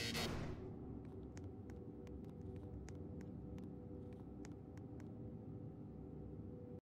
you